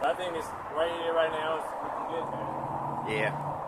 But I think it's right here, right now, it's looking good, man. Yeah.